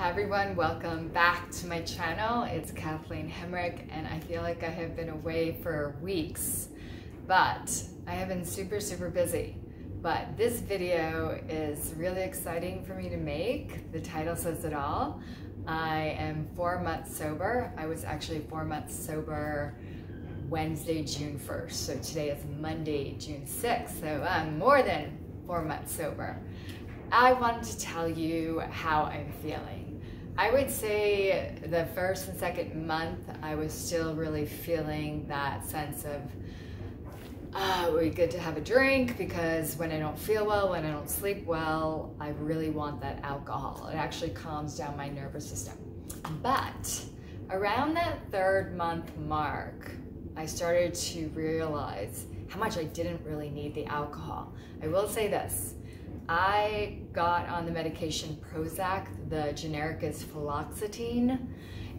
Hi everyone, welcome back to my channel. It's Kathleen Hemrich and I feel like I have been away for weeks, but I have been super, super busy. But this video is really exciting for me to make. The title says it all. I am four months sober. I was actually four months sober Wednesday, June 1st. So today is Monday, June 6th. So I'm more than four months sober. I wanted to tell you how I'm feeling. I would say the first and second month, I was still really feeling that sense of, ah, uh, we good to have a drink because when I don't feel well, when I don't sleep well, I really want that alcohol. It actually calms down my nervous system. But around that third month mark, I started to realize how much I didn't really need the alcohol. I will say this, I got on the medication Prozac, the generic is fluoxetine,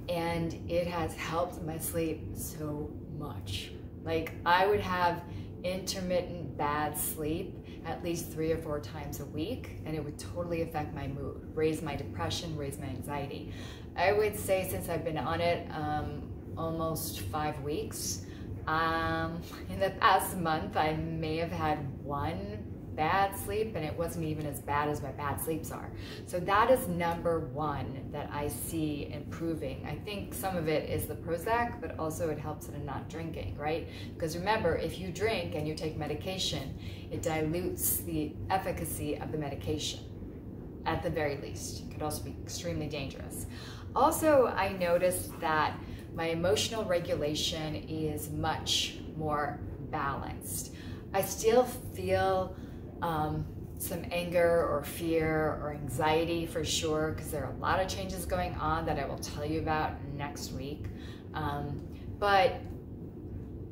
and it has helped my sleep so much. Like I would have intermittent bad sleep at least three or four times a week, and it would totally affect my mood, raise my depression, raise my anxiety. I would say since I've been on it um, almost five weeks, um, in the past month, I may have had one bad sleep and it wasn't even as bad as my bad sleeps are. So that is number one that I see improving. I think some of it is the Prozac, but also it helps in not drinking, right? Because remember, if you drink and you take medication, it dilutes the efficacy of the medication at the very least. It could also be extremely dangerous. Also, I noticed that my emotional regulation is much more balanced. I still feel um, some anger or fear or anxiety for sure, because there are a lot of changes going on that I will tell you about next week. Um, but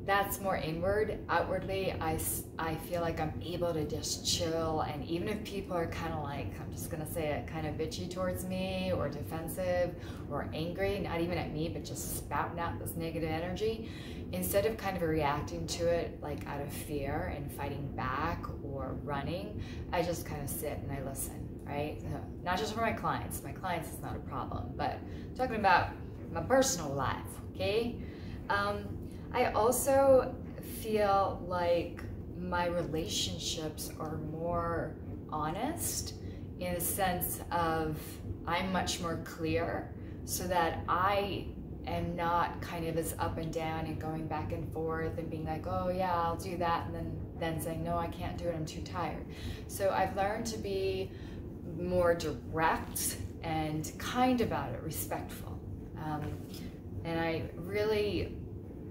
that's more inward. Outwardly, I, I feel like I'm able to just chill. And even if people are kind of like, I'm just going to say it, kind of bitchy towards me or defensive or angry, not even at me, but just spouting out this negative energy, instead of kind of reacting to it like out of fear and fighting back or running, I just kind of sit and I listen, right? Not just for my clients. My clients is not a problem, but talking about my personal life, okay? Um, I also feel like my relationships are more honest in the sense of I'm much more clear so that I am not kind of as up and down and going back and forth and being like, oh yeah, I'll do that, and then then saying, no, I can't do it, I'm too tired. So I've learned to be more direct and kind about it, respectful. Um, and I really,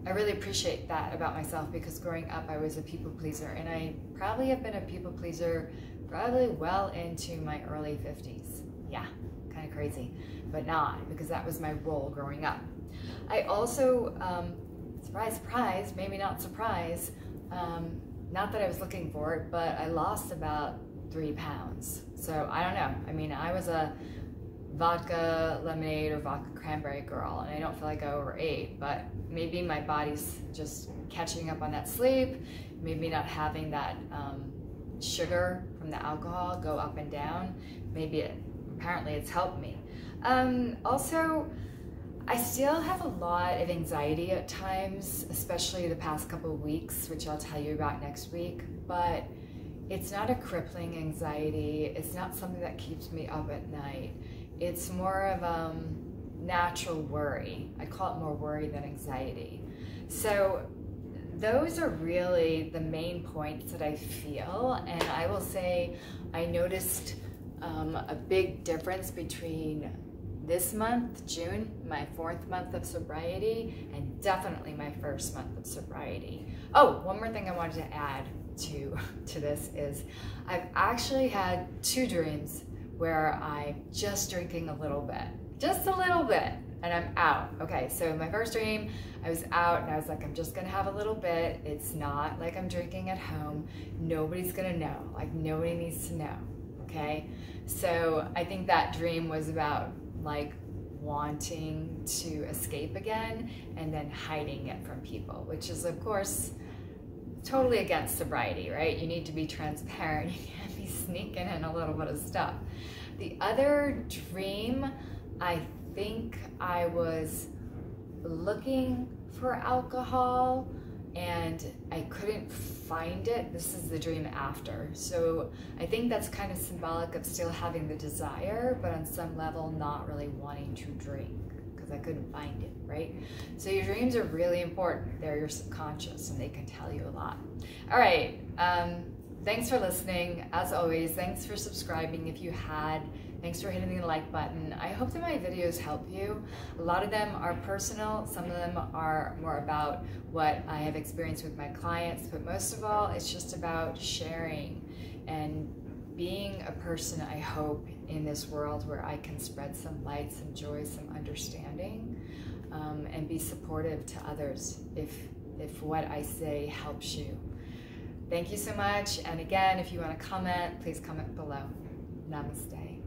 I really appreciate that about myself because growing up I was a people pleaser and I probably have been a people pleaser probably well into my early 50s. Yeah, kind of crazy, but not because that was my role growing up. I also, um, surprise, surprise, maybe not surprise, um, not that I was looking for it, but I lost about three pounds. So I don't know. I mean, I was a vodka lemonade or vodka cranberry girl, and I don't feel like I overate, but maybe my body's just catching up on that sleep, maybe not having that um, sugar from the alcohol go up and down. Maybe it, apparently it's helped me. Um, also, I still have a lot of anxiety at times, especially the past couple of weeks, which I'll tell you about next week, but it's not a crippling anxiety. It's not something that keeps me up at night. It's more of um, natural worry. I call it more worry than anxiety. So those are really the main points that I feel. And I will say I noticed um, a big difference between this month, June, my fourth month of sobriety, and definitely my first month of sobriety. Oh, one more thing I wanted to add to, to this is I've actually had two dreams where I'm just drinking a little bit, just a little bit, and I'm out. Okay, so my first dream, I was out and I was like, I'm just gonna have a little bit. It's not like I'm drinking at home. Nobody's gonna know, like nobody needs to know, okay? So I think that dream was about like wanting to escape again and then hiding it from people, which is of course totally against sobriety, right? You need to be transparent. You can't be sneaking in a little bit of stuff. The other dream I think I was looking for alcohol and I couldn't find it. This is the dream after. So I think that's kind of symbolic of still having the desire, but on some level not really wanting to drink because I couldn't find it, right? So your dreams are really important. They're your subconscious and they can tell you a lot. All right. Um, thanks for listening. As always, thanks for subscribing if you had. Thanks for hitting the like button. I hope that my videos help you. A lot of them are personal, some of them are more about what I have experienced with my clients, but most of all, it's just about sharing and being a person, I hope, in this world where I can spread some light, some joy, some understanding, um, and be supportive to others if, if what I say helps you. Thank you so much. And again, if you want to comment, please comment below. Namaste.